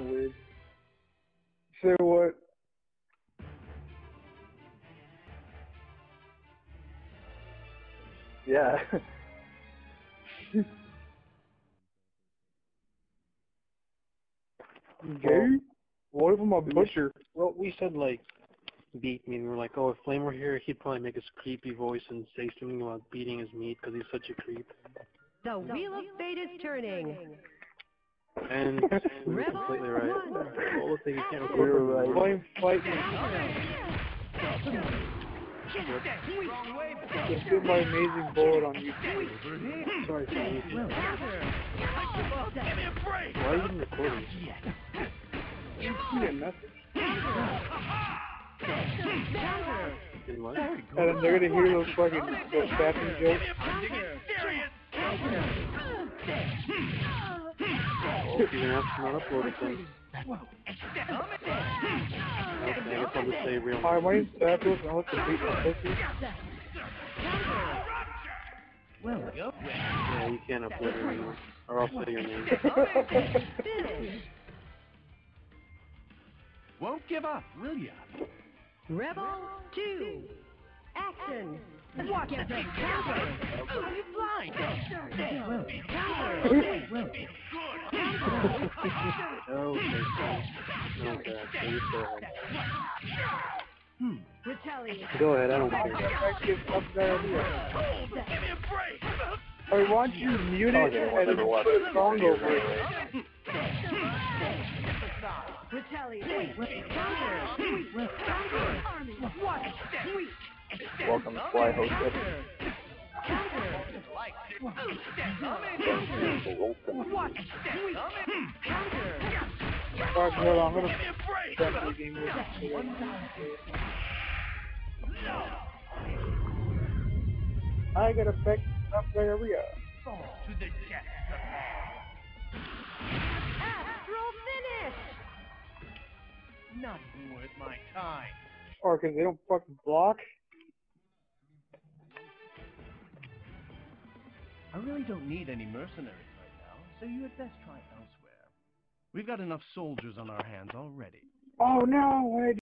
weird. Say what? Yeah. Gay? What if I'm a butcher? Well, we said like beat me, and we are like, oh, if Flame were here, he'd probably make his creepy voice and say something about beating his meat because he's such a creep. The wheel of fate is turning. And, and we were completely right. one. Well, looks like you can't We record were right. anymore. Flame, fight me. Just get my amazing bullet on YouTube. Sorry, Flame. Why are you even recording? Yeah, nothing. In? And they're gonna hear those fucking those stabbing jokes. Well, you're gonna have to not upload it then. Okay, I guess I'll just say real Hi, my name's Status, and I like to beat my pussy. Yeah, you can't upload it anymore. Or I'll say your name. Won't give up, will ya? Rebel two. Action. Watch it. Counter. Are you blind? Okay, fine. Okay, so you go ahead. Retaliate. Go ahead, I don't I care. can't back this up diarrhea. Alright, why don't you mute it and then put a song over it? Retaliate. Counter. Army. Watch it. Welcome to Fly Host. Alright, hold on, I'm gonna back the game with I got back up diarrhea. To the hell. Astral finish. Not worth my time. Or cause they don't fucking block. I really don't need any mercenaries right now, so you had best try elsewhere. We've got enough soldiers on our hands already. Oh no, I